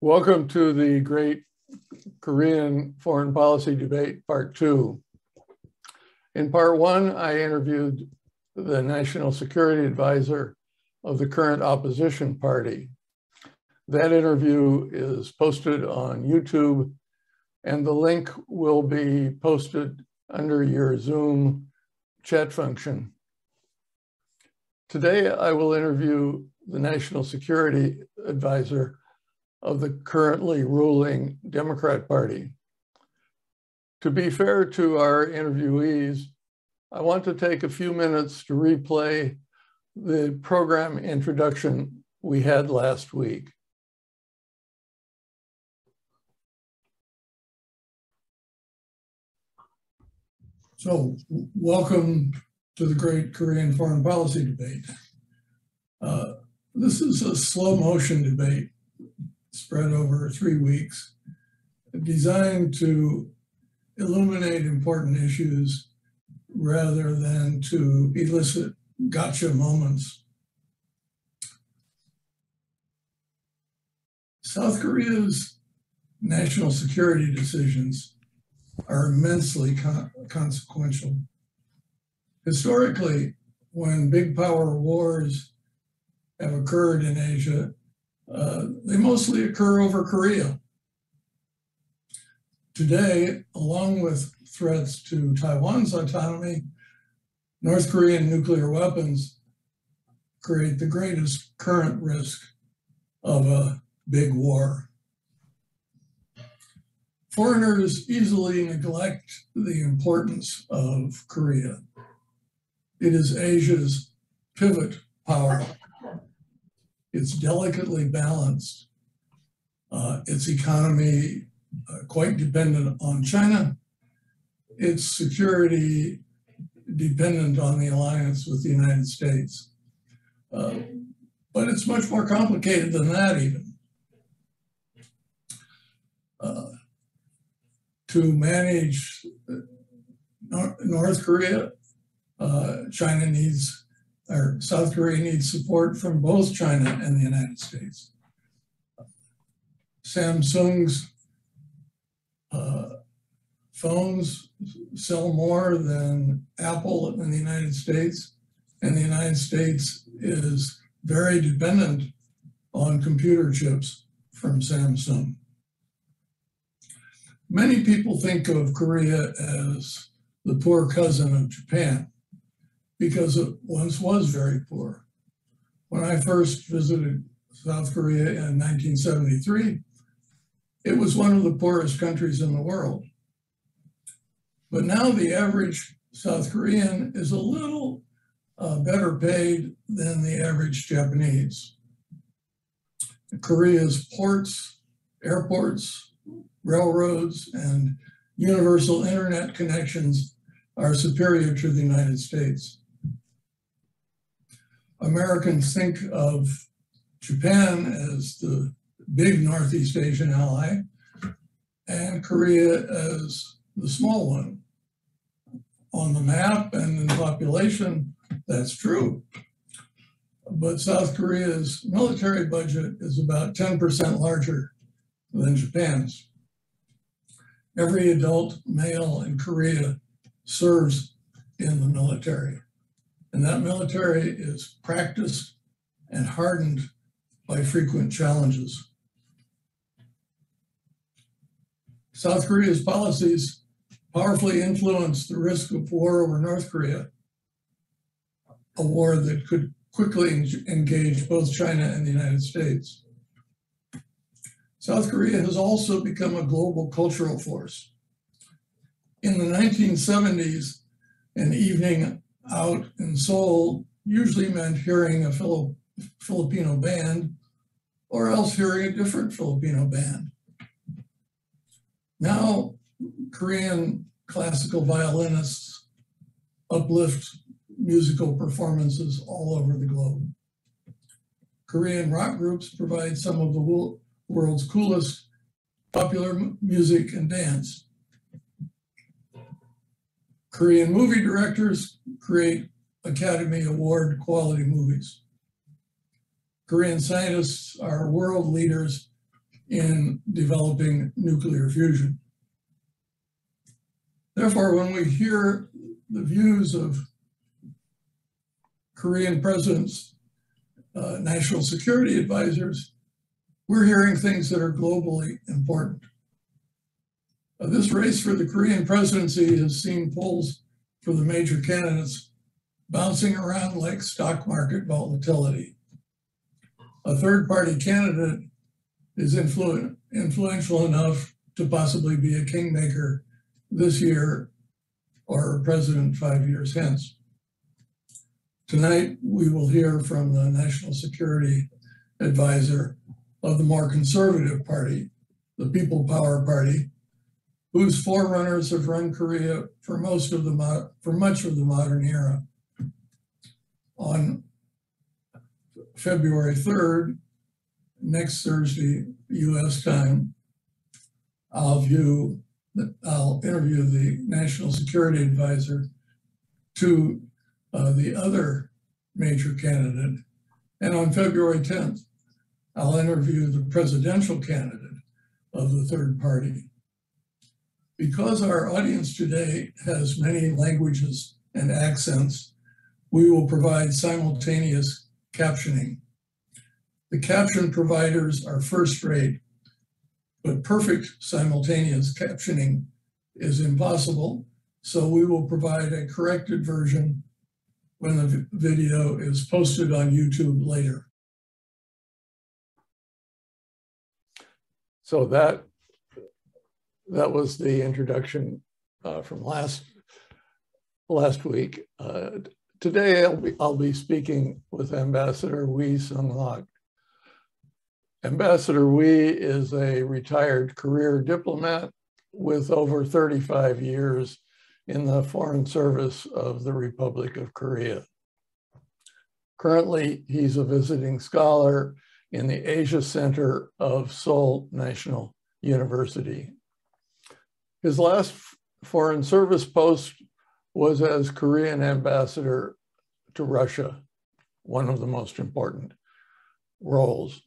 Welcome to the great Korean foreign policy debate, part two. In part one, I interviewed the national security advisor of the current opposition party. That interview is posted on YouTube and the link will be posted under your Zoom chat function. Today, I will interview the national security advisor of the currently ruling Democrat Party. To be fair to our interviewees, I want to take a few minutes to replay the program introduction we had last week. So welcome to the great Korean foreign policy debate. Uh, this is a slow motion debate spread over three weeks, designed to illuminate important issues rather than to elicit gotcha moments. South Korea's national security decisions are immensely con consequential. Historically, when big power wars have occurred in Asia, uh, they mostly occur over Korea. Today, along with threats to Taiwan's autonomy, North Korean nuclear weapons create the greatest current risk of a big war. Foreigners easily neglect the importance of Korea. It is Asia's pivot power it's delicately balanced. Uh, its economy uh, quite dependent on China. Its security dependent on the alliance with the United States. Uh, but it's much more complicated than that even. Uh, to manage uh, North Korea, uh, China needs or South Korea needs support from both China and the United States. Samsung's uh, phones sell more than Apple in the United States, and the United States is very dependent on computer chips from Samsung. Many people think of Korea as the poor cousin of Japan because it once was very poor. When I first visited South Korea in 1973, it was one of the poorest countries in the world. But now the average South Korean is a little uh, better paid than the average Japanese. Korea's ports, airports, railroads, and universal internet connections are superior to the United States. Americans think of Japan as the big Northeast Asian ally and Korea as the small one. On the map and in population, that's true. But South Korea's military budget is about 10% larger than Japan's. Every adult male in Korea serves in the military. And that military is practiced and hardened by frequent challenges. South Korea's policies powerfully influenced the risk of war over North Korea, a war that could quickly engage both China and the United States. South Korea has also become a global cultural force. In the 1970s, an evening out in Seoul usually meant hearing a Filipino band or else hearing a different Filipino band. Now, Korean classical violinists uplift musical performances all over the globe. Korean rock groups provide some of the world's coolest popular music and dance. Korean movie directors create Academy Award quality movies. Korean scientists are world leaders in developing nuclear fusion. Therefore, when we hear the views of Korean presidents, uh, national security advisors, we're hearing things that are globally important. Uh, this race for the Korean presidency has seen polls for the major candidates bouncing around like stock market volatility. A third party candidate is influ influential enough to possibly be a kingmaker this year or president five years hence. Tonight, we will hear from the National Security Advisor of the more conservative party, the People Power Party, whose forerunners have run Korea for most of the for much of the modern era. On February 3rd, next Thursday, U.S. time, I'll view I'll interview the national security advisor to uh, the other major candidate. And on February 10th, I'll interview the presidential candidate of the third party. Because our audience today has many languages and accents, we will provide simultaneous captioning. The caption providers are first rate but perfect simultaneous captioning is impossible. So we will provide a corrected version when the video is posted on YouTube later. So that that was the introduction uh, from last last week. Uh, today I'll be I'll be speaking with Ambassador Wi Sung-Lac. Ambassador Wi is a retired career diplomat with over 35 years in the Foreign Service of the Republic of Korea. Currently, he's a visiting scholar in the Asia Center of Seoul National University. His last Foreign Service post was as Korean ambassador to Russia, one of the most important roles.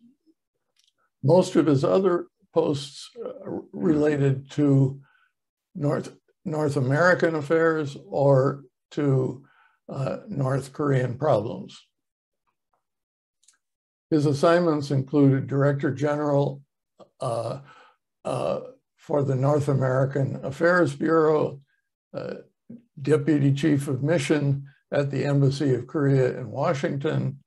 Most of his other posts uh, related to North, North American affairs or to uh, North Korean problems. His assignments included Director General uh, uh, for the North American Affairs Bureau, uh, Deputy Chief of Mission at the Embassy of Korea in Washington,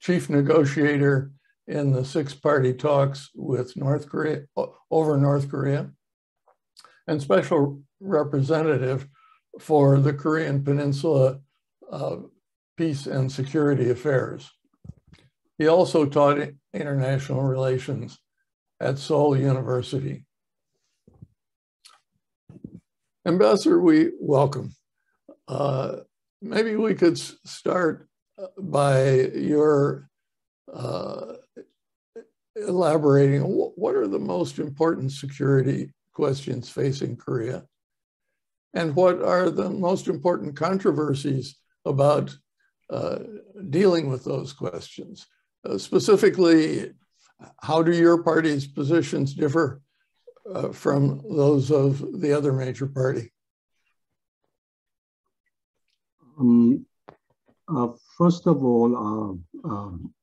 Chief Negotiator in the six-party talks with North Korea, over North Korea, and special representative for the Korean Peninsula uh, Peace and Security Affairs. He also taught international relations at Seoul University. Ambassador, we welcome. Uh, maybe we could start uh, by your uh, elaborating what are the most important security questions facing Korea? And what are the most important controversies about uh, dealing with those questions? Uh, specifically, how do your party's positions differ uh, from those of the other major party? Um, uh, first of all, uh, um,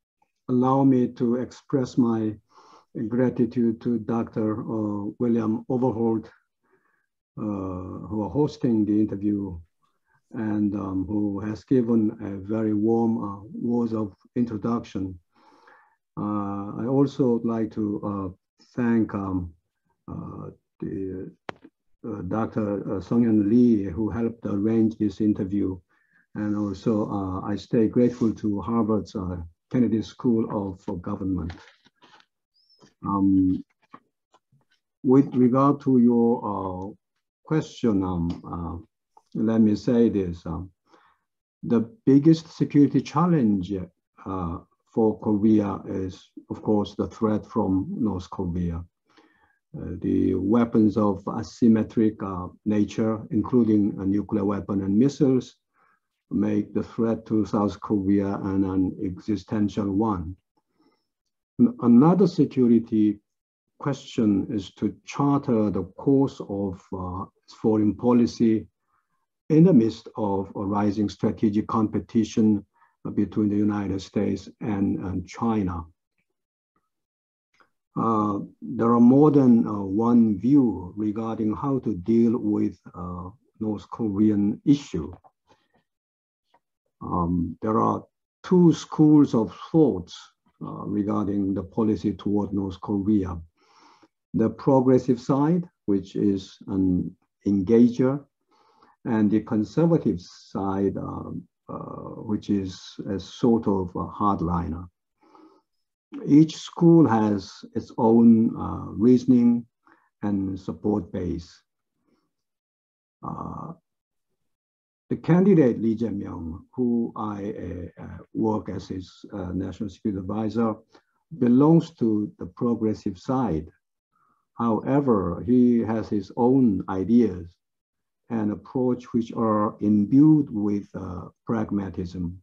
allow me to express my gratitude to Dr. Uh, William Overholt, uh, who are hosting the interview and um, who has given a very warm uh, words of introduction. I also would like to thank um, the, Dr. Sung Lee, who helped arrange this interview. And also, I stay grateful to Harvard's Kennedy School of Government. Um, with regard to your uh, question, um, uh, let me say this. Um, the biggest security challenge uh, for Korea is, of course, the threat from North Korea. Uh, the weapons of asymmetric uh, nature, including a nuclear weapon and missiles, make the threat to South Korea an, an existential one. Another security question is to charter the course of uh, foreign policy in the midst of a rising strategic competition between the United States and, and China. Uh, there are more than uh, one view regarding how to deal with uh, North Korean issue. Um, there are two schools of thoughts uh, regarding the policy toward North Korea. The progressive side, which is an engager, and the conservative side, um, uh, which is a sort of a hardliner each school has its own uh, reasoning and support base. Uh, the candidate Lee Jae-myung, who I uh, uh work as his uh, national security advisor, belongs to the progressive side. However, he has his own ideas and approach which are imbued with uh, pragmatism.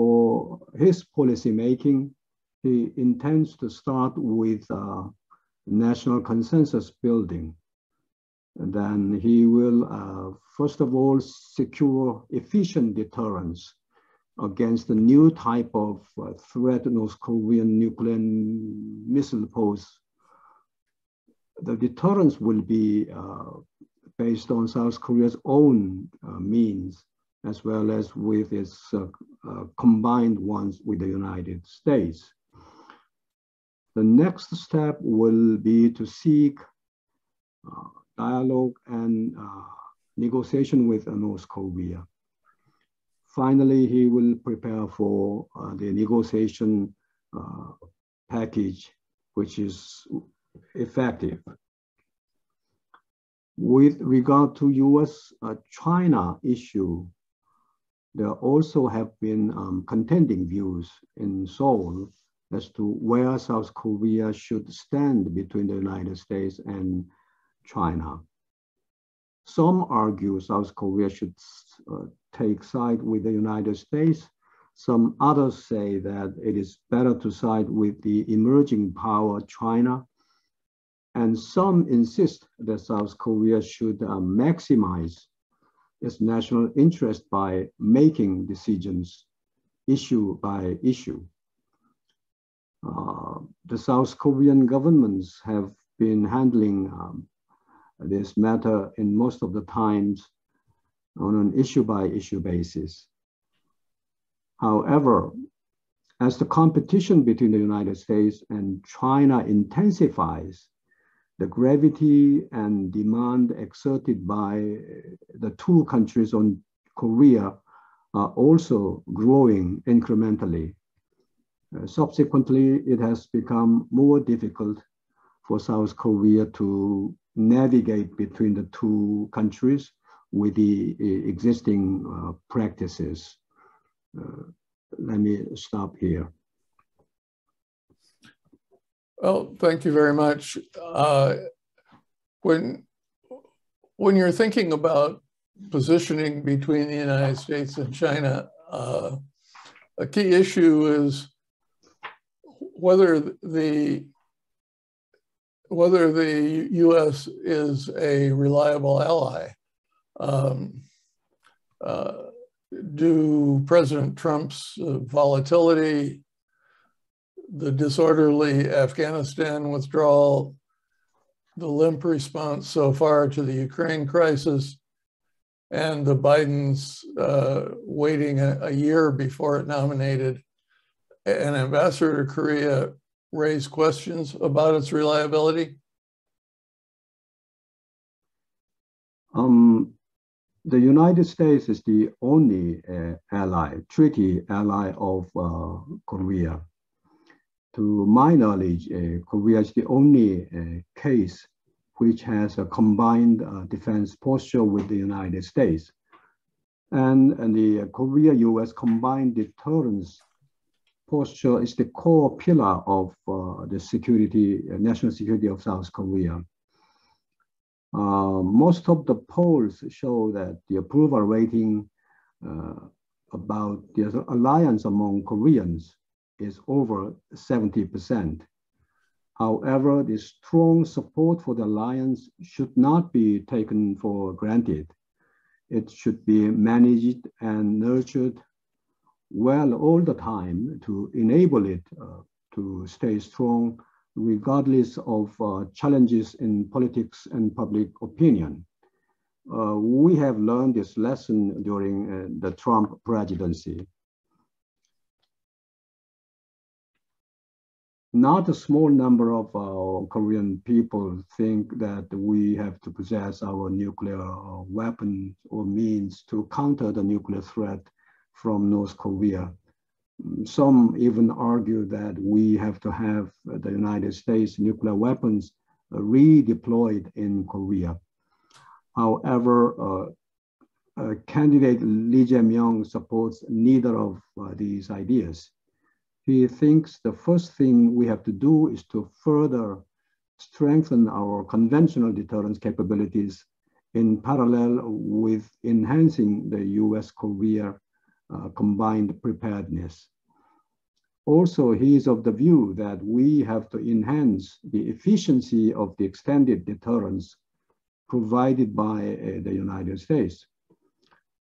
For his policy making, he intends to start with uh, national consensus building. Then he will, uh, first of all, secure efficient deterrence against the new type of uh, threat North Korean nuclear missile pose. The deterrence will be uh, based on South Korea's own uh, means as well as with its uh, combined ones with the United States. The next step will be to seek uh, dialogue and uh, negotiation with North Korea. Finally, he will prepare for uh, the negotiation uh, package, which is effective. With regard to US-China issue, there also have been um, contending views in Seoul as to where South Korea should stand between the United States and China. Some argue South Korea should uh, take side with the United States. Some others say that it is better to side with the emerging power, China. And some insist that South Korea should uh, maximize its national interest by making decisions issue by issue. Uh, the South Korean governments have been handling um, this matter in most of the times on an issue by issue basis. However, as the competition between the United States and China intensifies, the gravity and demand exerted by the two countries on Korea are also growing incrementally. Uh, subsequently, it has become more difficult for South Korea to navigate between the two countries with the uh, existing uh, practices. Uh, let me stop here. Well, thank you very much. Uh, when when you're thinking about positioning between the United States and China, uh, a key issue is whether the whether the U.S. is a reliable ally. Um, uh, do President Trump's volatility the disorderly Afghanistan withdrawal, the limp response so far to the Ukraine crisis, and the Biden's uh, waiting a, a, year before it nominated an ambassador to Korea raise questions about its reliability? Um, the United States is the only uh, ally, treaty ally of uh, Korea to my knowledge, uh, Korea is the only uh, case which has a combined uh, defense posture with the United States. And, and the Korea-US combined deterrence posture is the core pillar of uh, the security, uh, national security of South Korea. Uh, most of the polls show that the approval rating about the alliance among Koreans is over 70%. However, the strong support for the alliance should not be taken for granted. It should be managed and nurtured well all the time to enable it uh, to stay strong regardless of uh, challenges in politics and public opinion. Uh, we have learned this lesson during uh, the Trump presidency. Not a small number of Korean people think that we have to possess our nuclear uh, weapons or means to counter the nuclear threat from North Korea. Some even argue that we have to have the United States nuclear weapons redeployed in Korea. However, uh, uh, candidate Lee Jae-myung supports neither of uh, these ideas. He thinks the first thing we have to do is to further strengthen our conventional deterrence capabilities in parallel with enhancing the US-Korea uh, combined preparedness. Also, he is of the view that we have to enhance the efficiency of the extended deterrence provided by uh, the United States.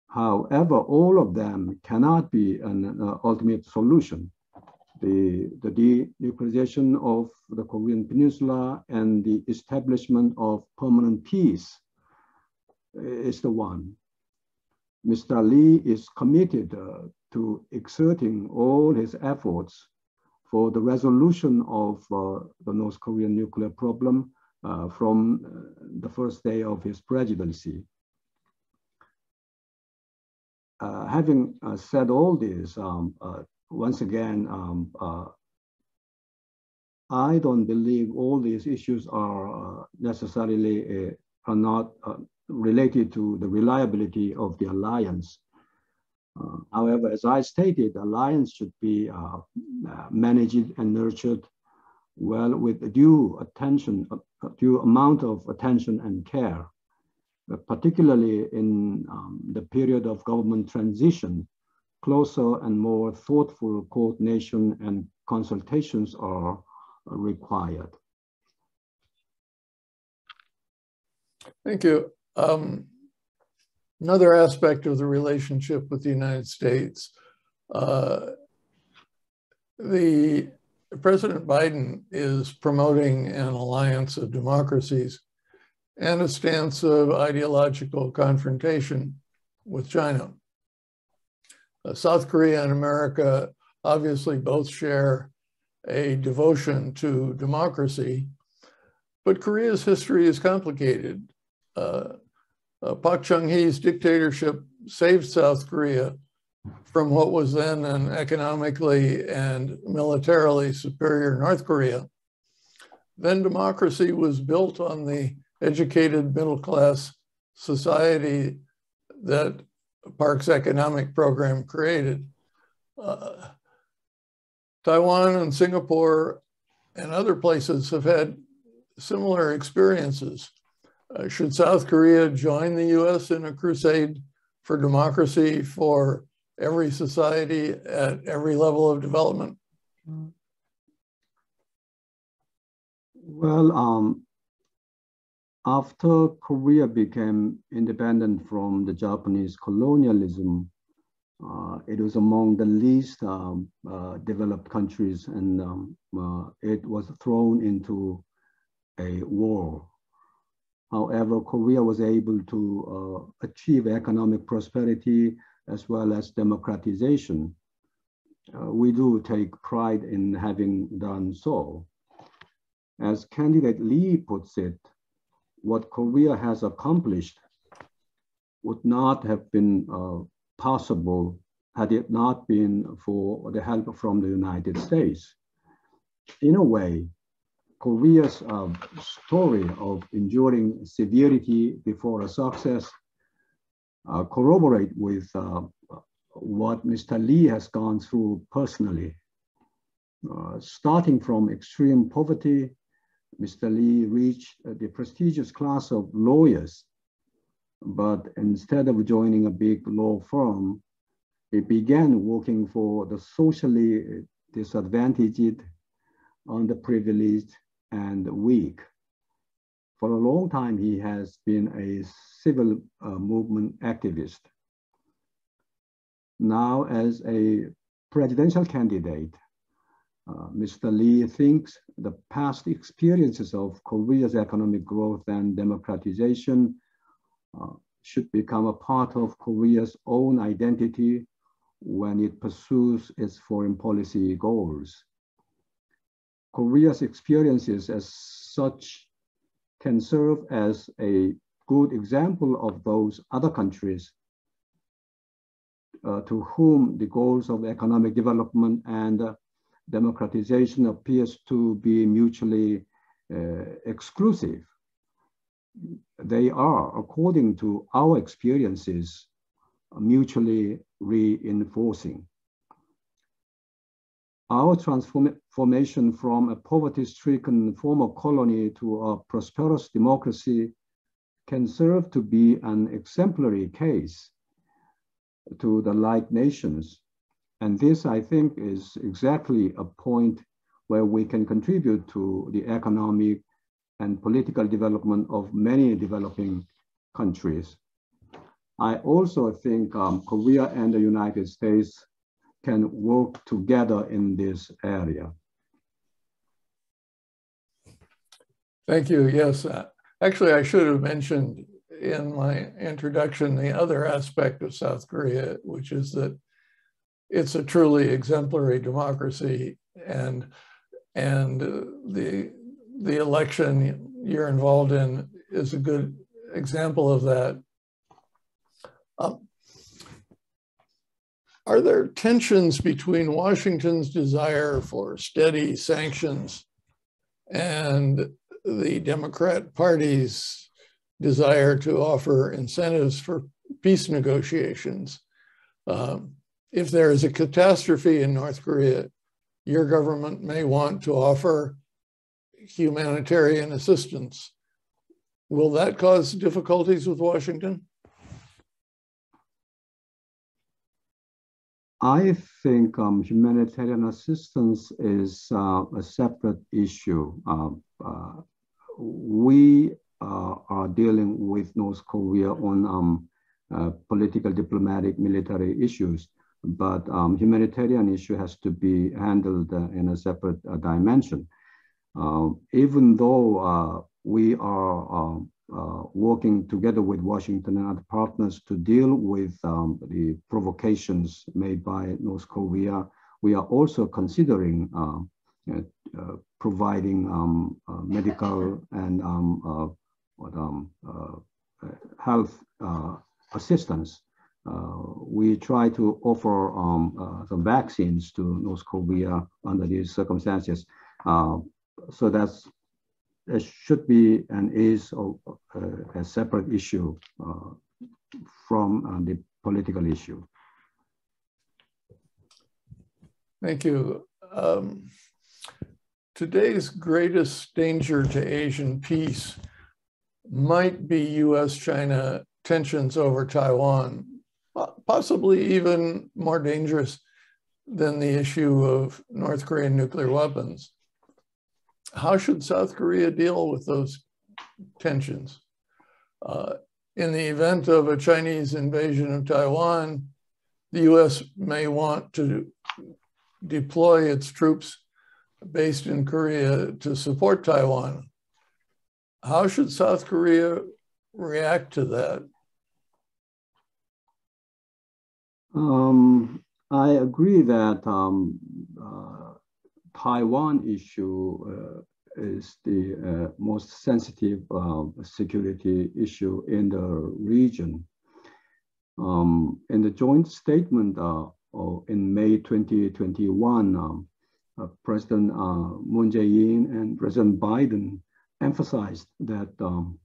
However, all of them cannot be an uh, ultimate solution. The, the denuclearization of the Korean Peninsula and the establishment of permanent peace is the one. Mr. Lee is committed uh, to exerting all his efforts for the resolution of uh, the North Korean nuclear problem uh, from uh, the first day of his presidency. Uh, having uh, said all this, um, once again, um, I don't believe all these issues are necessarily are not related to the reliability of the alliance. Uh, however, as I stated, alliance should be uh, uh, managed and nurtured well with due attention, due amount of attention and care, particularly in um, the period of government transition, closer and more thoughtful coordination and consultations are required. Thank you. Um, another aspect of the relationship with the United States, uh, the President Biden is promoting an alliance of democracies and a stance of ideological confrontation with China. Uh, South Korea and America obviously both share a devotion to democracy, but Korea's history is complicated. Uh, uh, Park Chung-hee's dictatorship saved South Korea from what was then an economically and militarily superior North Korea. Then democracy was built on the educated middle class society that Park's economic program created. Uh, Taiwan and Singapore and other places have had similar experiences. Uh, should South Korea join the US in a crusade for democracy for every society at every level of development? Well, um, after Korea became independent from the Japanese colonialism, uh, it was among the least um, uh, developed countries and um, uh, it was thrown into a war However, Korea was able to uh, achieve economic prosperity as well as democratization. Uh, we do take pride in having done so. As candidate Lee puts it, what Korea has accomplished would not have been uh, possible had it not been for the help from the United States. In a way, Korea's uh, story of enduring severity before a success uh, corroborate with uh, what Mr. Lee has gone through personally. Uh, starting from extreme poverty, Mr. Lee reached the prestigious class of lawyers, but instead of joining a big law firm, he began working for the socially disadvantaged, underprivileged, and weak. For a long time, he has been a civil uh, movement activist. Now, as a presidential candidate, uh, Mr. Lee thinks the past experiences of Korea's economic growth and democratization uh, should become a part of Korea's own identity when it pursues its foreign policy goals. Korea's experiences as such can serve as a good example of those other countries uh, to whom the goals of economic development and democratization appears to be mutually uh, exclusive. They are, according to our experiences, mutually reinforcing. Our transformation from a poverty-stricken former colony to a prosperous democracy can serve to be an exemplary case to the like nations. And this, I think, is exactly a point where we can contribute to the economic and political development of many developing countries. I also think um, Korea and the United States can work together in this area. Thank you. Yes, uh, actually, I should have mentioned in my introduction the other aspect of South Korea, which is that it's a truly exemplary democracy, and and uh, the the election you're involved in is a good example of that. Um, are there tensions between Washington's desire for steady sanctions and the Democrat Party's desire to offer incentives for peace negotiations? Um, if there is a catastrophe in North Korea, your government may want to offer humanitarian assistance. Will that cause difficulties with Washington? I think um, humanitarian assistance is uh, a separate issue. Uh, uh, we uh, are dealing with North Korea on um, uh, political, diplomatic, military issues, but um, humanitarian issue has to be handled uh, in a separate dimension. even though we are um, uh, working together with Washington and other partners to deal with um, the provocations made by North Korea. We are also considering uh, uh, providing um, uh, medical and um, uh, what, um, uh, health assistance. We try to offer um, some vaccines to North Korea under these circumstances. so that's it should be and is a, a separate issue uh, from uh, the political issue. Thank you. Um, today's greatest danger to Asian peace might be US-China tensions over Taiwan, possibly even more dangerous than the issue of North Korean nuclear weapons how should South Korea deal with those tensions? Uh, in the event of a Chinese invasion of Taiwan, the US may want to deploy its troops based in Korea to support Taiwan. How should South Korea react to that? Um, I agree that um, uh, Taiwan issue uh, is the uh, most sensitive uh, security issue in the region. Um, in the joint statement in May 2021, um, uh, President uh, Moon Jae-in and President Biden emphasized that um,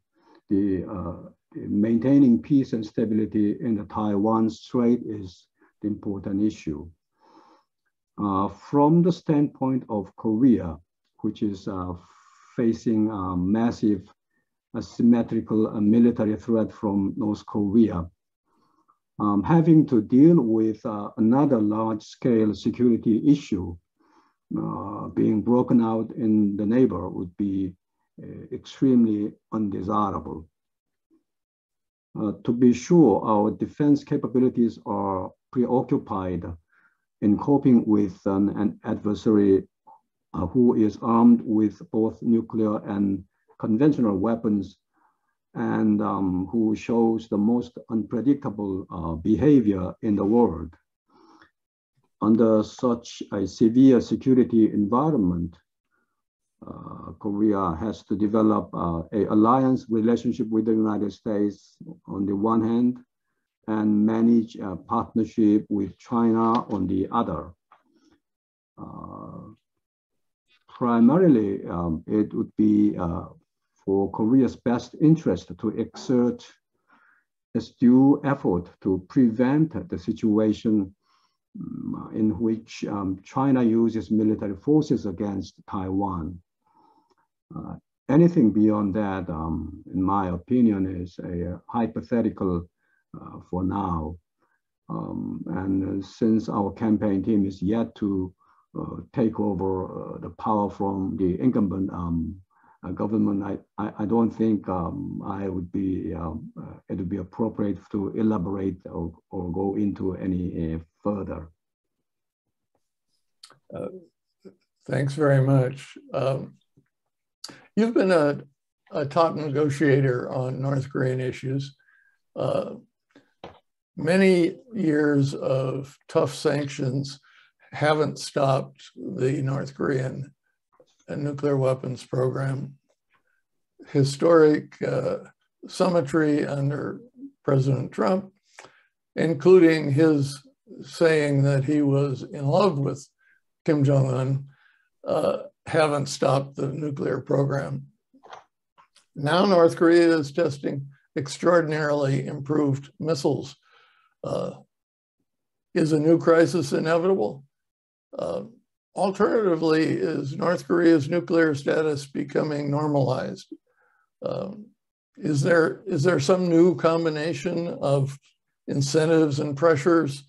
the, uh, maintaining peace and stability in the Taiwan Strait is the important issue. Uh, from the standpoint of Korea, which is uh, facing a massive asymmetrical military threat from North Korea, um, having to deal with uh, another large-scale security issue uh, being broken out in the neighbor would be uh, extremely undesirable. Uh, to be sure, our defense capabilities are preoccupied in coping with an, an adversary uh, who is armed with both nuclear and conventional weapons and um, who shows the most unpredictable uh, behavior in the world. Under such a severe security environment, Korea has to develop uh, a alliance relationship with the United States on the one hand, and manage a partnership with China on the other. Uh, primarily, um, it would be uh, for Korea's best interest to exert its due effort to prevent the situation um, in which um, China uses military forces against Taiwan. Uh, anything beyond that, um, in my opinion, is a hypothetical uh, for now. Um, and uh, since our campaign team is yet to uh, take over the power from the incumbent um, government, I, I, I, don't think um, I would be, um, it would be appropriate to elaborate or, or go into any further. Uh, thanks very much. Um, you've been a, a, top negotiator on North Korean issues. Uh, many years of tough sanctions haven't stopped the North Korean nuclear weapons program. Historic uh, symmetry under President Trump, including his saying that he was in love with Kim Jong un, uh, haven't stopped the nuclear program. Now, North Korea is testing extraordinarily improved missiles uh, is a new crisis inevitable? Uh, alternatively, is North Korea's nuclear status becoming normalized? Um, is there is there some new combination of incentives and pressures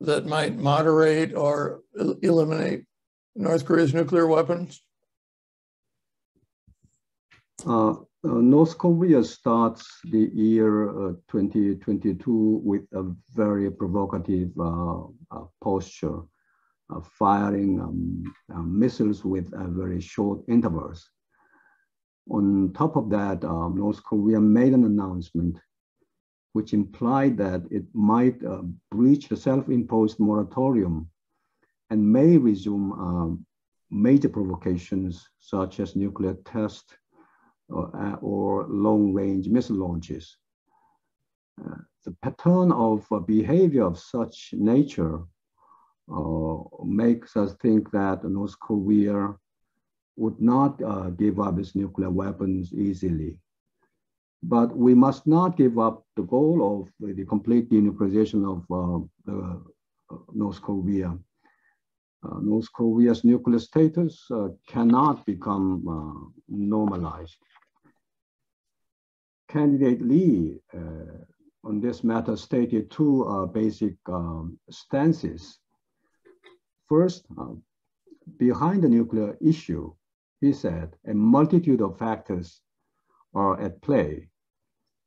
that might moderate or eliminate North Korea's nuclear weapons? Uh, uh, North Korea starts the year uh, 2022 with a very provocative uh, uh posture, firing um, uh, missiles with a very short intervals. On top of that, um, North Korea made an announcement which implied that it might breach the self-imposed moratorium and may resume um, major provocations such as nuclear tests or, uh, or long-range missile launches. Uh, the pattern of uh, behavior of such nature makes us think that North Korea would not give up its nuclear weapons easily. But we must not give up the goal of the complete denuclearization of the, North Korea. Uh, North Korea's nuclear status uh, cannot become uh, normalized. Candidate Lee on this matter stated two basic um, stances. First, behind the nuclear issue, he said, a multitude of factors are at play,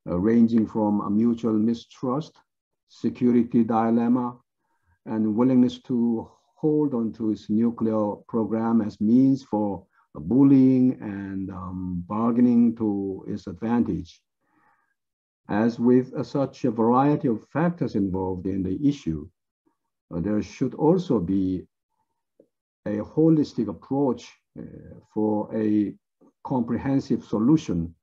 uh, ranging from a mutual mistrust, security dilemma, and willingness to hold on to its nuclear program as means for bullying and um, bargaining to its advantage. As with uh, such a variety of factors involved in the issue, uh, there should also be a holistic approach uh, for a comprehensive solution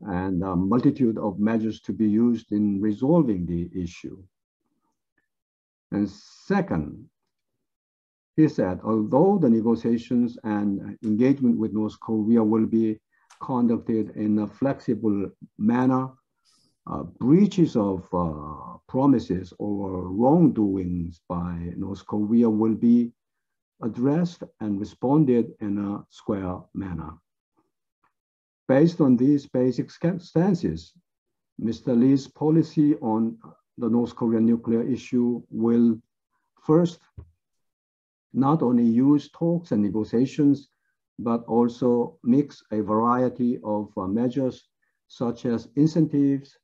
and a multitude of measures to be used in resolving the issue. And second, he said, although the negotiations and engagement with North Korea will be conducted in a flexible manner uh, breaches of uh, promises or wrongdoings by North Korea will be addressed and responded in a square manner. Based on these basic stances, Mr. Lee's policy on the North Korean nuclear issue will first not only use talks and negotiations, but also mix a variety of uh, measures such as incentives,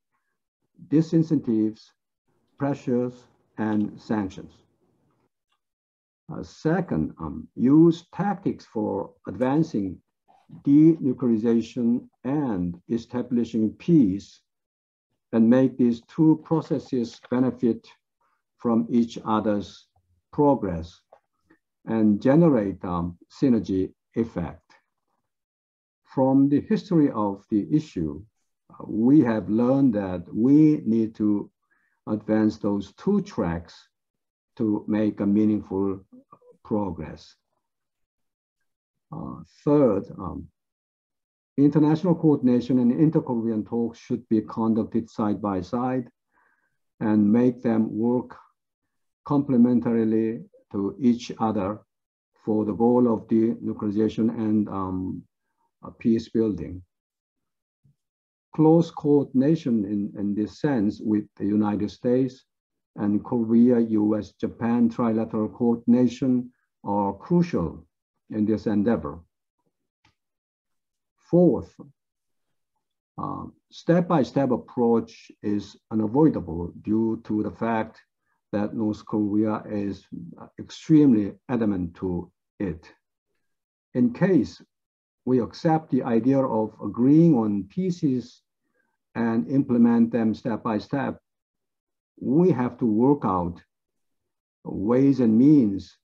disincentives, pressures, and sanctions. Uh, second, um, use tactics for advancing denuclearization and establishing peace and make these two processes benefit from each other's progress and generate um, synergy effect. From the history of the issue, uh, we have learned that we need to advance those two tracks to make a meaningful progress. Uh, third, um, international coordination and inter-Korean talks should be conducted side by side and make them work complementarily to each other for the goal of denuclearization and um, peace building. Close coordination in, in this sense with the United States and Korea, US, Japan trilateral coordination are crucial in this endeavor. Fourth, uh, step-by-step uh, -step approach is unavoidable due to the fact that North Korea is extremely adamant to it. In case we accept the idea of agreeing on pieces and implement them step by step, we have to work out ways and means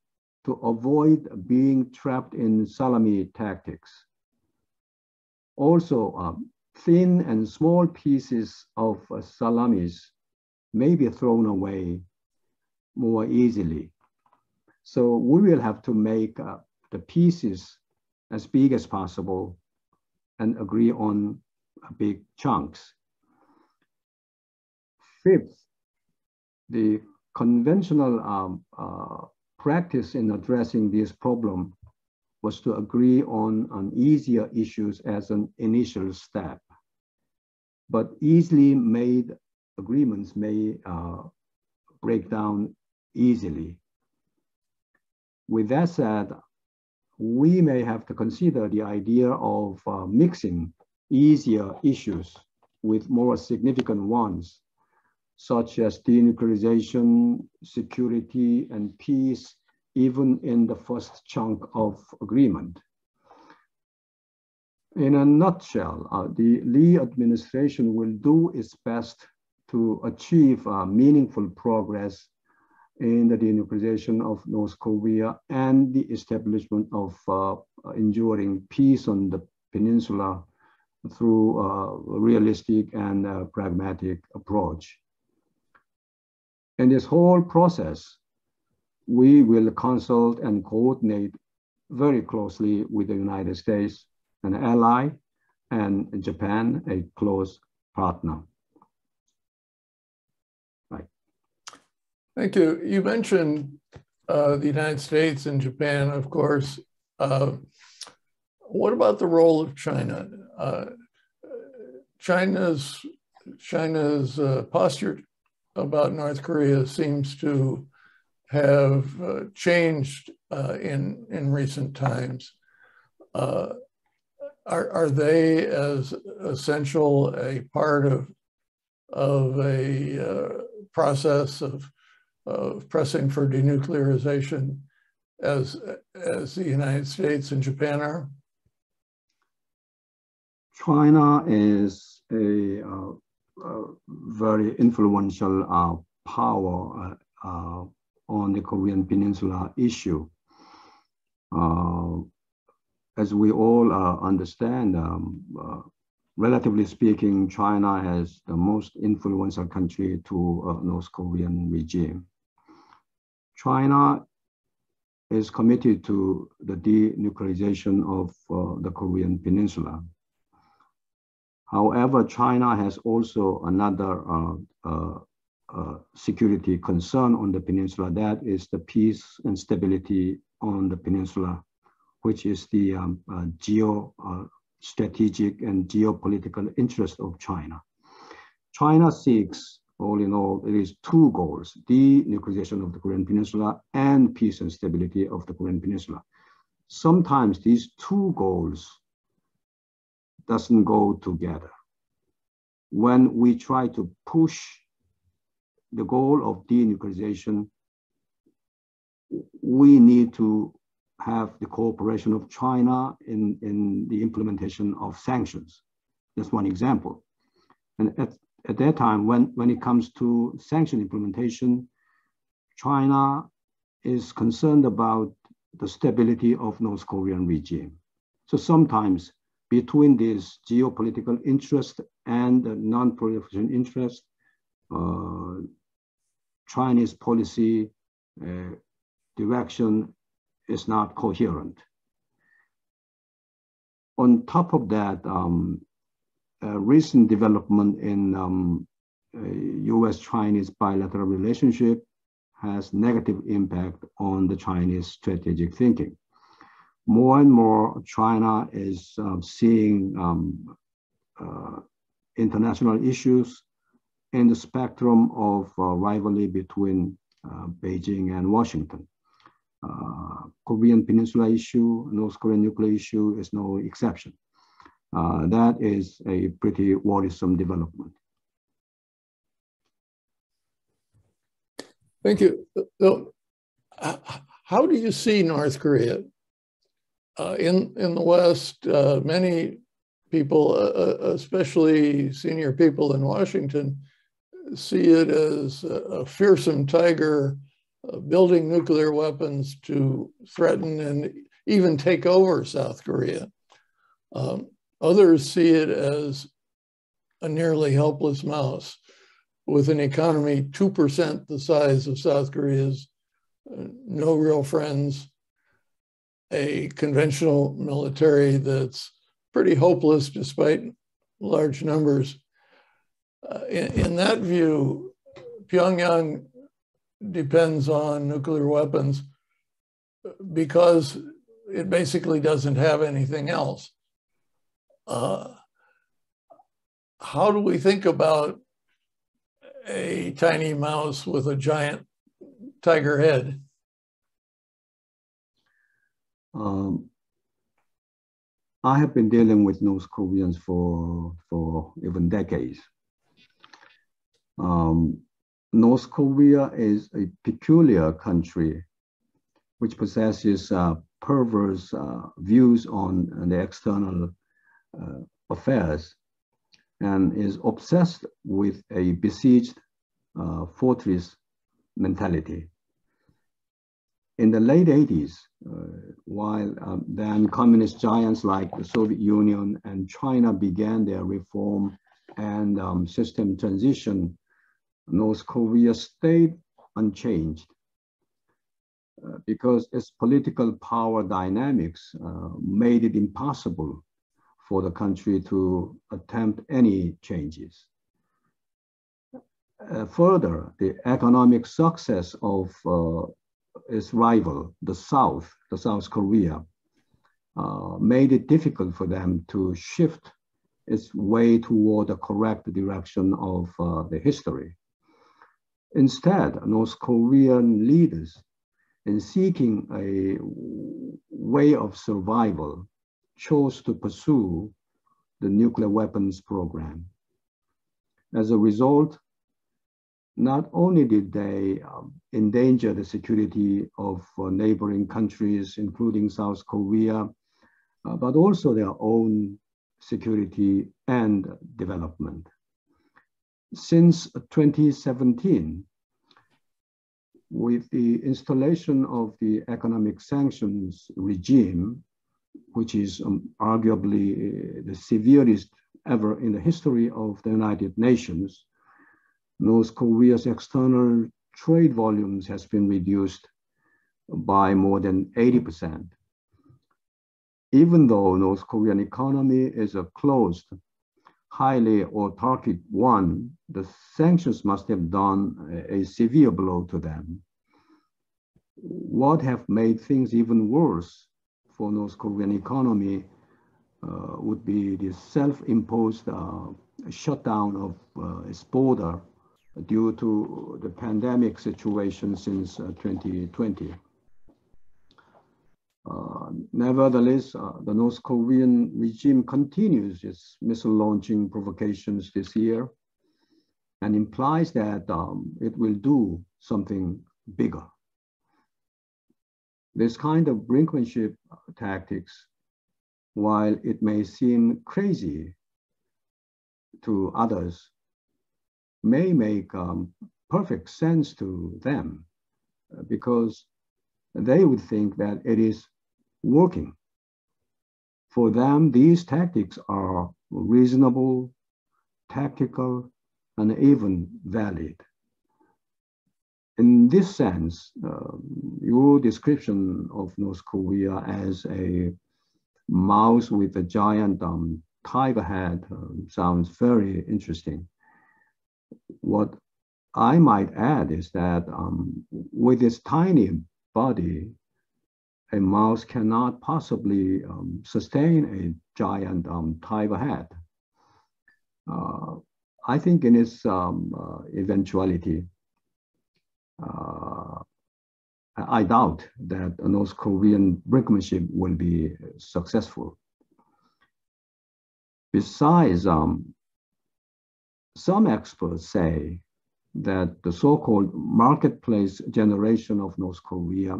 to avoid being trapped in salami tactics. Also, um, thin and small pieces of uh, salamis may be thrown away more easily. So we will have to make uh, the pieces as big as possible and agree on big chunks. Fifth, the conventional um, uh, practice in addressing this problem was to agree on, on easier issues as an initial step. But easily made agreements may uh, break down easily. With that said, we may have to consider the idea of uh, mixing easier issues with more significant ones, such as denuclearization, security, and peace, even in the first chunk of agreement. In a nutshell, uh, the Lee administration will do its best to achieve uh, meaningful progress in the denuclearization of North Korea and the establishment of uh, enduring peace on the peninsula through a realistic and uh, pragmatic approach. In this whole process, we will consult and coordinate very closely with the United States, an ally, and Japan, a close partner. Thank you. You mentioned uh, the United States and Japan, of course. Uh, what about the role of China? Uh, China's China's uh, posture about North Korea seems to have uh, changed uh, in in recent times. are are they as essential a part of of a process of of pressing for denuclearization as, as the United States and Japan are? China is a, uh, uh, very influential uh, power uh, uh, on the Korean Peninsula issue. Uh, as we all understand, um, relatively speaking, China is the most influential country to North Korean regime. China is committed to the denuclearization of uh, the Korean Peninsula. However, China has also another uh, uh, uh, security concern on the peninsula. That is the peace and stability on the peninsula, which is the um, uh, geo uh, strategic and geopolitical interest of China. China seeks all in all, it is two goals, denuclearization of the Korean Peninsula and peace and stability of the Korean Peninsula. Sometimes these two goals doesn't go together. When we try to push the goal of denuclearization, we need to have the cooperation of China in, in the implementation of sanctions. That's one example. And at, at that time, when, when it comes to sanction implementation, China is concerned about the stability of North Korean regime. So sometimes between this geopolitical interest and non-proliferation interest, uh, Chinese policy uh, direction is not coherent. On top of that, um, recent development in um, U.S.-Chinese bilateral relationship has negative impact on the Chinese strategic thinking. More and more, China is uh, seeing um, uh, international issues in the spectrum of uh, rivalry between uh, Beijing and Washington. Uh, Korean Peninsula issue, North Korean nuclear issue is no exception. Uh, that is a pretty worrisome development. Thank you. So, how do you see North Korea? Uh, in, in the West, uh, many people, uh, uh especially senior people in Washington, see it as a, fearsome tiger uh, building nuclear weapons to threaten and even take over South Korea. Um, others see it as a nearly helpless mouse with an economy 2% the size of South Korea's, uh, no real friends, a conventional military that's pretty hopeless despite large numbers. Uh, in, in that view, Pyongyang depends on nuclear weapons because it basically doesn't have anything else. Uh, how do we think about a tiny mouse with a giant tiger head? Um, I have been dealing with North Koreans for, for even decades. Um, North Korea is a peculiar country which possesses uh, perverse uh, views on the external affairs and is obsessed with a besieged uh, fortress mentality. In the late 80s, uh, while um, then communist giants like the Soviet Union and China began their reform and um, system transition North Korea stayed unchanged uh, because its political power dynamics uh, made it impossible for the country to attempt any changes. Uh, further, the economic success of uh, its rival, the South, the South Korea, uh, made it difficult for them to shift its way toward the correct direction of uh, the history. Instead, North Korean leaders, in seeking a way of survival, chose to pursue the nuclear weapons program. As a result, not only did they um, endanger the security of uh, neighboring countries, including South Korea, uh, but also their own security and development since 2017, with the installation of the economic sanctions regime, which is um, arguably uh, the severest ever in the history of the United Nations, North Korea's external trade volumes has been reduced by more than 80%. Even though North Korean economy is a closed highly autarkic one, the sanctions must have done a, a severe blow to them. What have made things even worse for North Korean economy uh, would be the self-imposed uh, shutdown of uh, its border due to the pandemic situation since 2020. Uh, nevertheless, uh, the North Korean regime continues its missile launching provocations this year and implies that um, it will do something bigger. This kind of brinkmanship tactics, while it may seem crazy to others, may make um, perfect sense to them uh, because they would think that it is working. For them, these tactics are reasonable, tactical, and even valid. In this sense, uh, your description of North Korea as a mouse with a giant um, tiger head um, sounds very interesting. What I might add is that um, with its tiny body, a mouse cannot possibly um, sustain a giant um, tiger head. Uh, I think in its uh, eventuality, I doubt that North Korean brinkmanship will be successful. Besides, um, some experts say that the so-called marketplace generation of North Korea,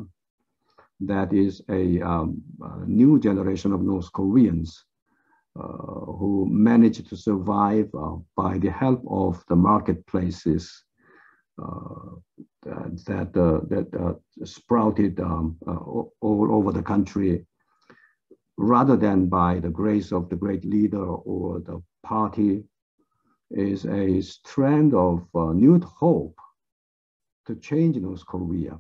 that is a, um, a new generation of North Koreans uh, who managed to survive uh, by the help of the marketplaces uh, that that, that sprouted um, all over the country rather than by the grace of the great leader or the party is a strand of uh, new hope to change North Korea.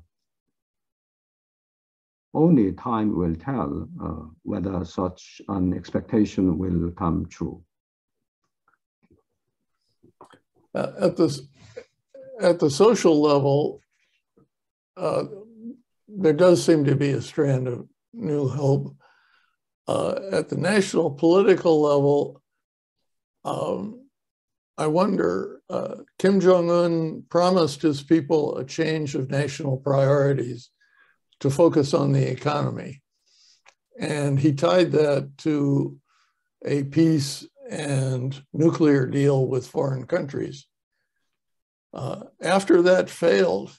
Only time will tell uh, whether such an expectation will come true. Uh, at the at the social level, uh, there does seem to be a strand of new hope. Uh, at the national political level, um, I wonder, uh, Kim Jong un promised his people a change of national priorities to focus on the economy. And he tied that to a peace and nuclear deal with foreign countries. Uh, after that failed,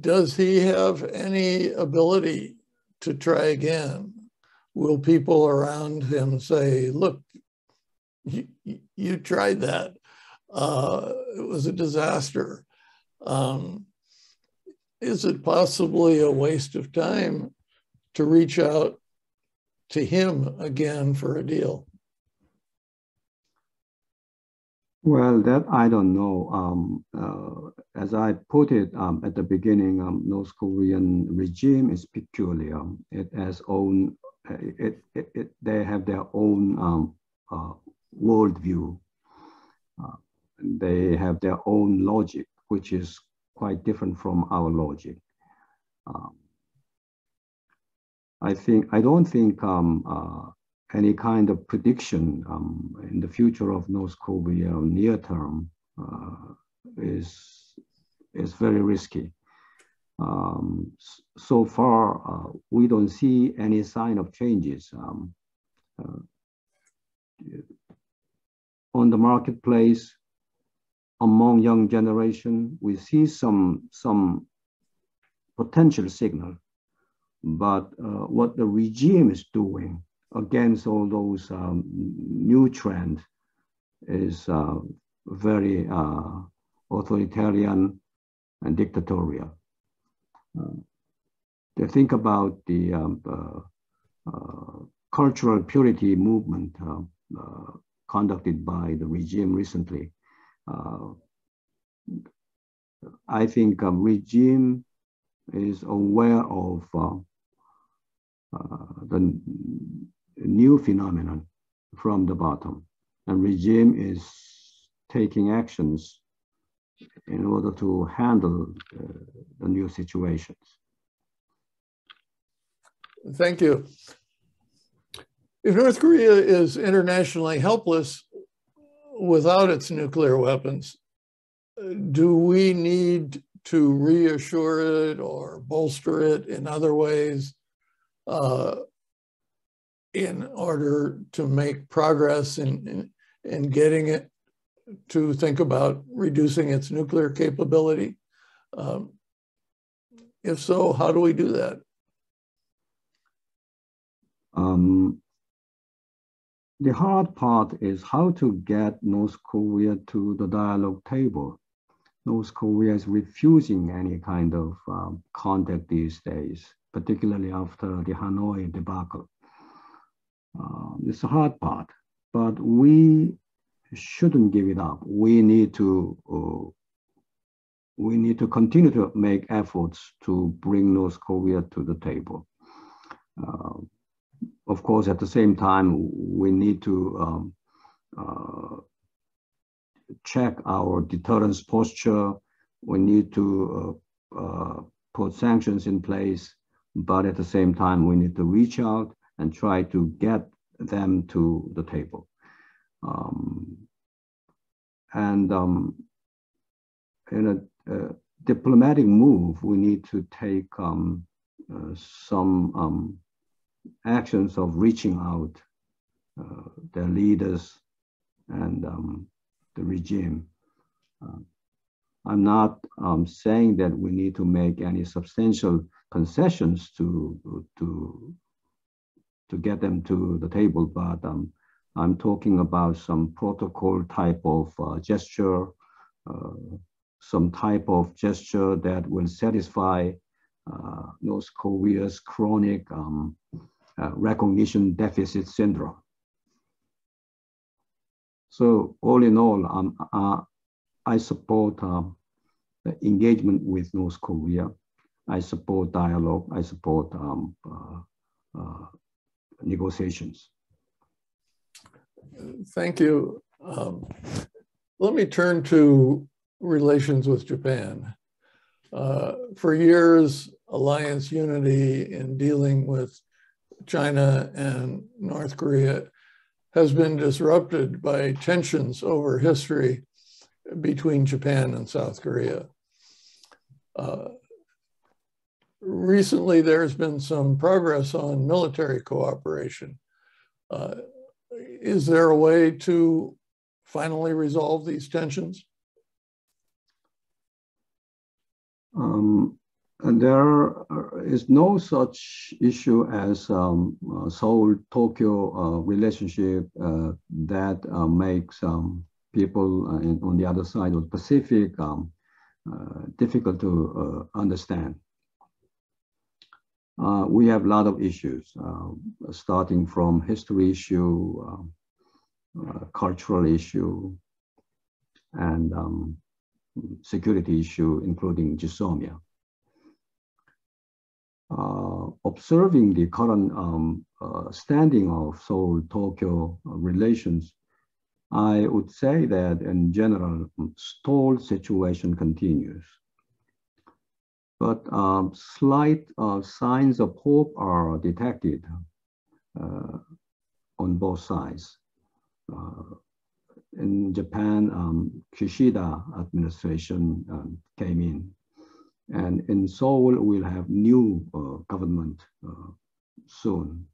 does he have any ability to try again? Will people around him say, look, you, you tried that. Uh, it was a disaster. Um, is it possibly a waste of time to reach out to him again for a deal? Well, that I don't know. Um, uh, as I put it um, at the beginning, um, North Korean regime is peculiar. It has own. It, it, it they have their own um, uh, worldview. Uh, they have their own logic, which is quite different from our logic. Um, I think I don't think um, uh, any kind of prediction um, in the future of North Korea near term uh, is is very risky. Um, so far, uh, we don't see any sign of changes. Um, uh, on the marketplace among young generation, we see some, some potential signal. But uh, what the regime is doing against all those um, new trends is uh, very uh, authoritarian and dictatorial. Uh, they think about the um, uh, uh, cultural purity movement conducted by the regime recently. Uh, I think regime is aware of uh, uh, the new phenomenon from the bottom, and regime is taking actions in order to handle uh, the new situations. Thank you. If North Korea is internationally helpless without its nuclear weapons, do we need to reassure it or bolster it in other ways uh, in order to make progress in, in, in getting it to think about reducing its nuclear capability? Um, if so, how do we do that? Um, the hard part is how to get North Korea to the dialogue table. North Korea is refusing any kind of um, contact these days, particularly after the Hanoi debacle. Uh, it's a hard part, but we shouldn't give it up. We need to uh, we need to continue to make efforts to bring North Korea to the table. Uh, of course, at the same time, we need to um, uh, check our deterrence posture. We need to uh, uh, put sanctions in place, but at the same time, we need to reach out and try to get them to the table. Um, and um, in a, a, diplomatic move, we need to take um, uh, some um, actions of reaching out uh, their leaders and um, the regime. Uh, I'm not um, saying that we need to make any substantial concessions to, to, to get them to the table, but um, I'm talking about some protocol type of uh, gesture, uh, some type of gesture that will satisfy uh, North Korea's chronic um, uh, recognition deficit syndrome. So all in all, um, uh, I support um, engagement with North Korea. I support dialogue. I support um, uh, uh, negotiations. Thank you. Um, let me turn to relations with Japan. Uh, for years, alliance unity in dealing with China and North Korea has been disrupted by tensions over history between Japan and South Korea. Uh, recently, there's been some progress on military cooperation. Uh, is there a way to finally resolve these tensions? Um, there is no such issue as um, uh, Seoul-Tokyo uh, relationship uh, that uh, makes um, people uh, on the other side of the Pacific um, difficult to understand. We have a lot of issues, starting from history issue, cultural issue, and um, security issue, including GSOMIA uh, observing the current um, uh, standing of Seoul-Tokyo relations, I would say that in general, stalled situation continues. But um, slight uh, signs of hope are detected uh, on both sides. Uh, in Japan, um, Kishida administration um, came in and in Seoul, we'll have new uh, government uh, soon.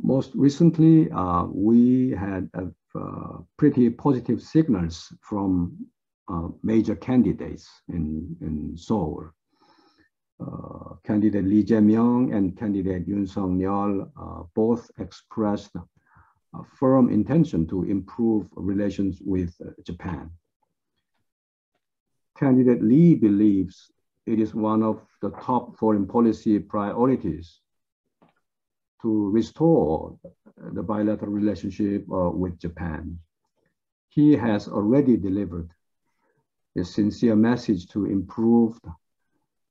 Most recently, uh, we had uh, pretty positive signals from uh, major candidates in, in Seoul. Uh, candidate Lee Jae-myung and candidate Yoon Suk-yeol both expressed a firm intention to improve relations with Japan. Candidate Lee believes it is one of the top foreign policy priorities to restore the bilateral relationship uh, with Japan. He has already delivered a sincere message to improve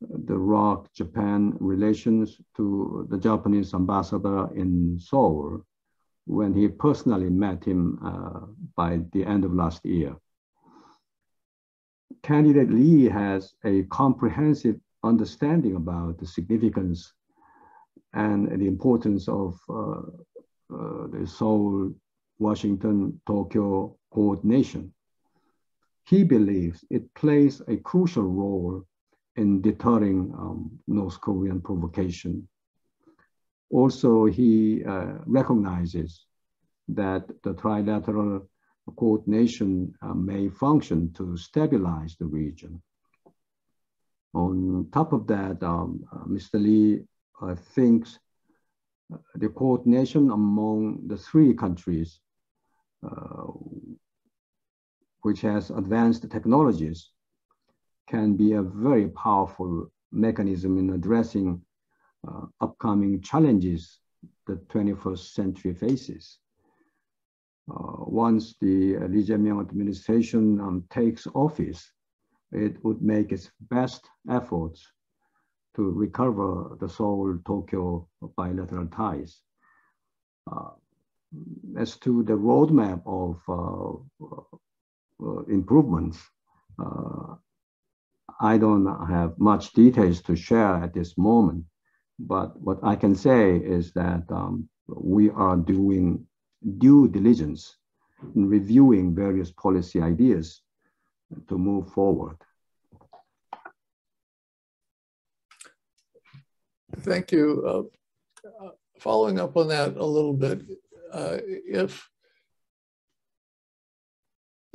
the ROK-Japan relations to the Japanese ambassador in Seoul when he personally met him uh, by the end of last year candidate Lee has a comprehensive understanding about the significance and the importance of uh, uh, the Seoul, Washington, Tokyo coordination. He believes it plays a crucial role in deterring um, North Korean provocation. Also, he uh, recognizes that the trilateral coordination uh, may function to stabilize the region. On top of that, um, uh, Mr. Lee uh, thinks the coordination among the three countries, uh, which has advanced technologies, can be a very powerful mechanism in addressing uh, upcoming challenges the 21st century faces. Uh, once the Lee Jae-myung administration um, takes office, it would make its best efforts to recover the Seoul-Tokyo bilateral ties. Uh, as to the roadmap of uh, uh improvements, uh, I don't have much details to share at this moment, but what I can say is that um, we are doing due diligence in reviewing various policy ideas to move forward. Thank you. Uh, following up on that a little bit, uh, if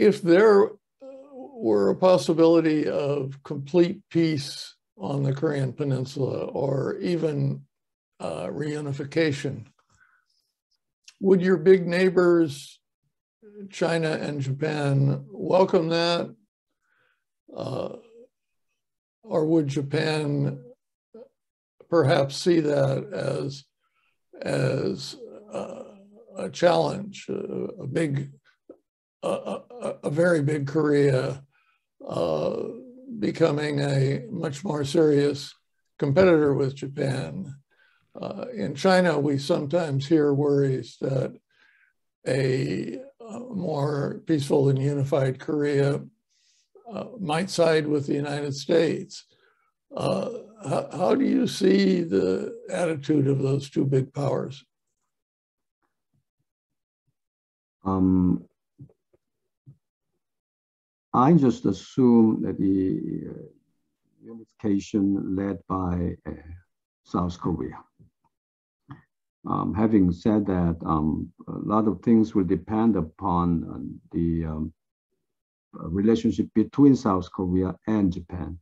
if there were a possibility of complete peace on the Korean Peninsula or even uh, reunification, would your big neighbors, China and Japan, welcome that? Uh, or would Japan perhaps see that as as uh, a challenge, a, a big, a, a, very big Korea uh, becoming a much more serious competitor with Japan. Uh, in China, we sometimes hear worries that a, a more peaceful and unified Korea uh, might side with the United States. Uh, how, how do you see the attitude of those two big powers? Um, I just assume that the uh, unification led by uh, South Korea. Um, having said that, um, a lot of things will depend upon uh, the um, relationship between South Korea and Japan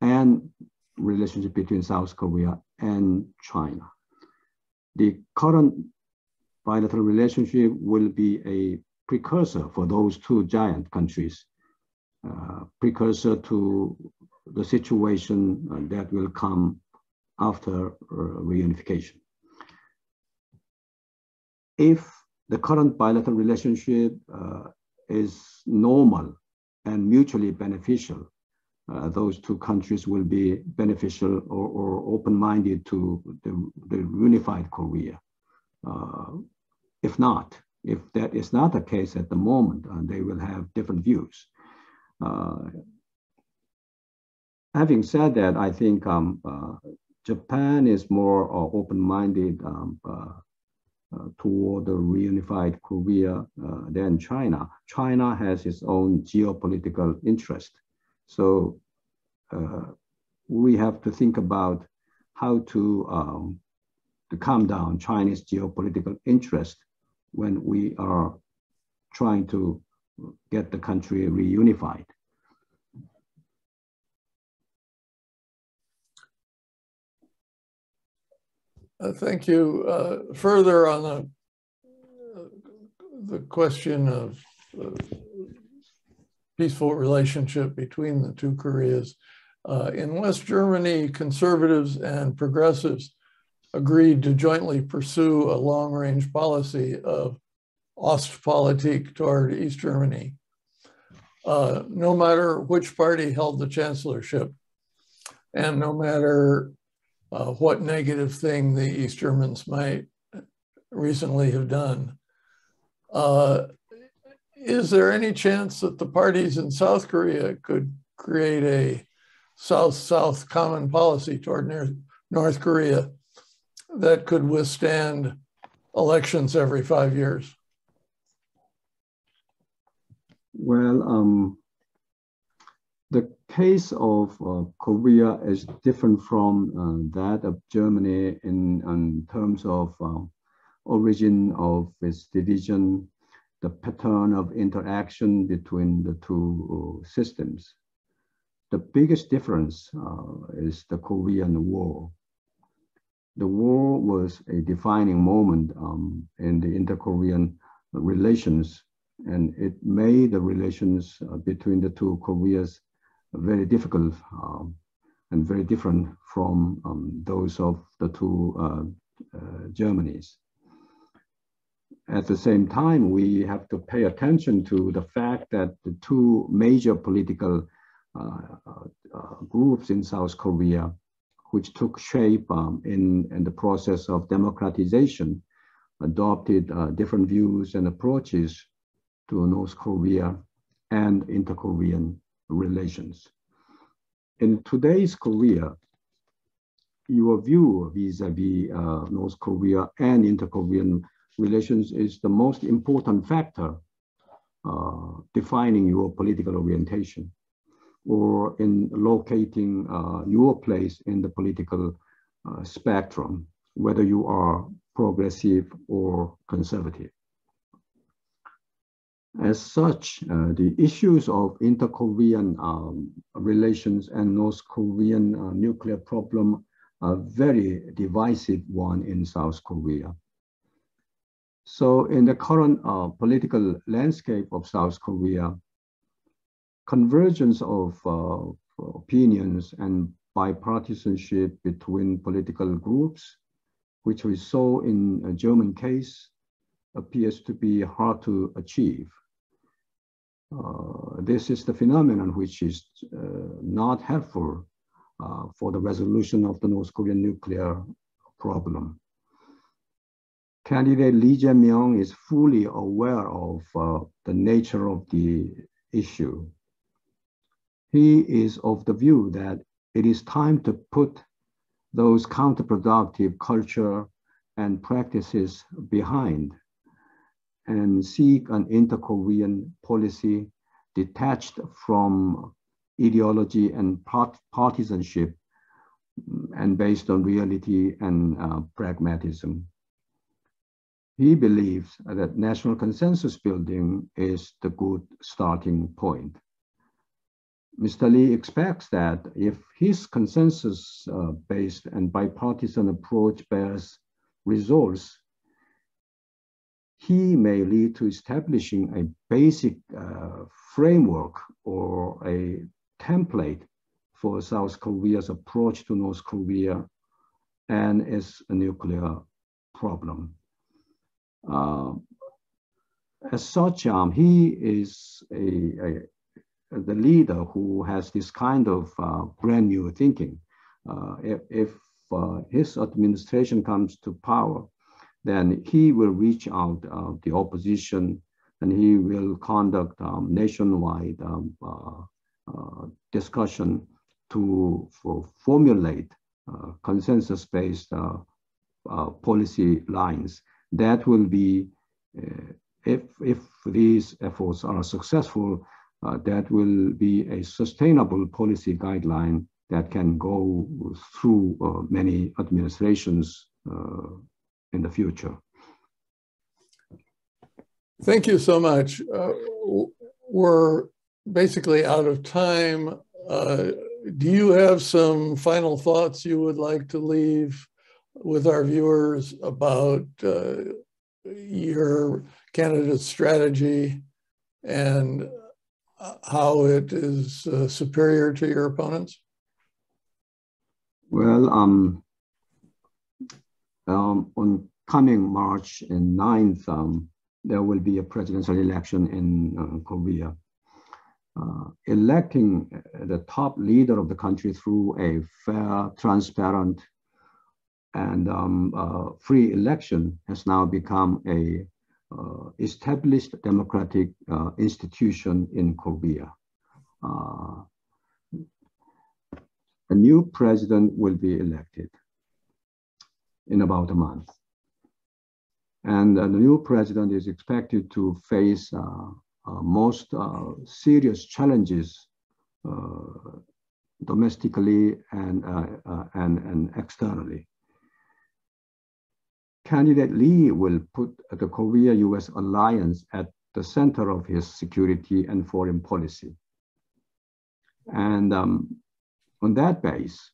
and relationship between South Korea and China. The current bilateral relationship will be a precursor for those two giant countries, precursor to the situation uh, that will come after uh, reunification. If the current bilateral relationship uh, is normal and mutually beneficial, uh, those two countries will be beneficial or, or open-minded to the, the, unified Korea. Uh, if not, if that is not the case at the moment, uh, they will have different views. Uh, having said that, I think um, uh, Japan is more open-minded um, toward the reunified Korea than China. China has its own geopolitical interest so uh, we have to think about how to, um, to calm down Chinese geopolitical interest when we are trying to get the country reunified. Uh, thank you. Uh, further on the, the question of uh, peaceful relationship between the two Koreas. Uh, in West Germany, conservatives and progressives agreed to jointly pursue a long range policy of Ostpolitik toward East Germany, uh, no matter which party held the chancellorship, and no matter uh, what negative thing the East Germans might recently have done. Uh, is there any chance that the parties in South Korea could create a South-South common policy toward North Korea that could withstand elections every five years? Well, um, the case of uh, Korea is different from uh, that of Germany in, in terms of uh, origin of its division, the pattern of interaction between the two uh, systems. The biggest difference uh, is the Korean War. The war was a defining moment um, in the inter-Korean relations, and it made the relations uh, between the two Koreas very difficult um, and very different from um, those of the two uh, uh, Germanys. At the same time, we have to pay attention to the fact that the two major political uh, uh, groups in South Korea, which took shape um, in, in the process of democratization, adopted uh, different views and approaches to North Korea and inter-Korean relations. In today's Korea, your view vis-a-vis uh, North Korea and inter-Korean relations is the most important factor uh, defining your political orientation or in locating uh, your place in the political uh, spectrum, whether you are progressive or conservative. As such, uh, the issues of inter-Korean um, relations and North Korean uh, nuclear problem are very divisive one in South Korea. So in the current uh, political landscape of South Korea, convergence of uh, opinions and bipartisanship between political groups, which we saw in a German case, appears to be hard to achieve. Uh, this is the phenomenon which is uh, not helpful uh, for the resolution of the North Korean nuclear problem. Candidate Lee Jae-myung is fully aware of the nature of the issue. He is of the view that it is time to put those counterproductive culture and practices behind and seek an inter-Korean policy detached from ideology and part partisanship and based on reality and uh, pragmatism. He believes that national consensus building is the good starting point. Mr. Lee expects that if his consensus-based uh, and bipartisan approach bears results, he may lead to establishing a basic uh, framework or a template for South Korea's approach to North Korea and its nuclear problem. Uh, as such, um, he is a, a, the leader who has this kind of uh, brand new thinking. Uh, if, if uh, his administration comes to power, then he will reach out uh, the opposition and he will conduct um, nationwide um, uh, uh, discussion to for formulate uh, consensus-based uh, uh, policy lines. That will be, if, if these efforts are successful, that will be a sustainable policy guideline that can go through many administrations in the future. Thank you so much. Uh, we're basically out of time. Uh, do you have some final thoughts you would like to leave with our viewers about uh, your candidate strategy and how it is uh, superior to your opponents? Well, um, um, on coming March 9th, um, there will be a presidential election in uh, Korea. Uh, electing the top leader of the country through a fair, transparent, and um, uh, free election has now become a uh, established democratic uh, institution in Korea. Uh, a new president will be elected in about a month. And uh, the new president is expected to face uh, uh, most serious challenges domestically and, and, and externally. Candidate Lee will put the Korea-US alliance at the center of his security and foreign policy. And um, on that base,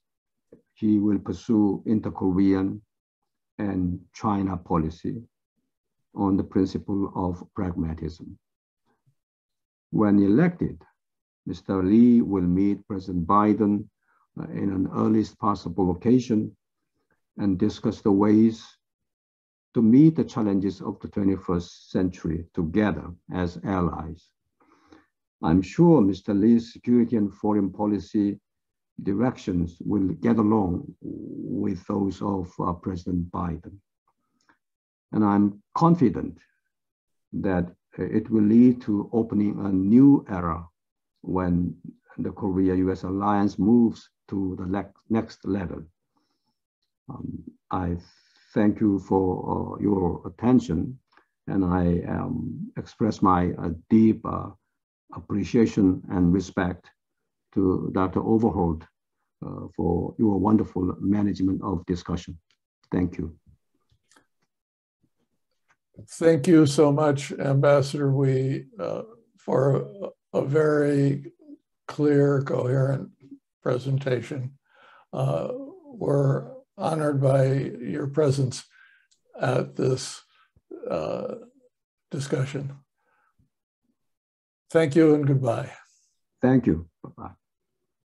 he will pursue inter-Korean and China policy on the principle of pragmatism. When elected, Mr. Lee will meet President Biden uh, in an earliest possible occasion and discuss the ways to meet the challenges of the 21st century together as allies. I'm sure Mr. Lee's security and foreign policy directions will get along with those of uh, President Biden. And I'm confident that it will lead to opening a new era when the Korea-US alliance moves to the next level. Um, I thank you for uh, your attention and I um, express my uh, deep uh, appreciation and respect to Dr. Overholt uh, for your wonderful management of discussion. Thank you. Thank you so much, Ambassador Wi, uh, for a, a, very clear, coherent presentation. Uh, we're honored by your presence at this uh, discussion. Thank you and goodbye. Thank you. Bye-bye.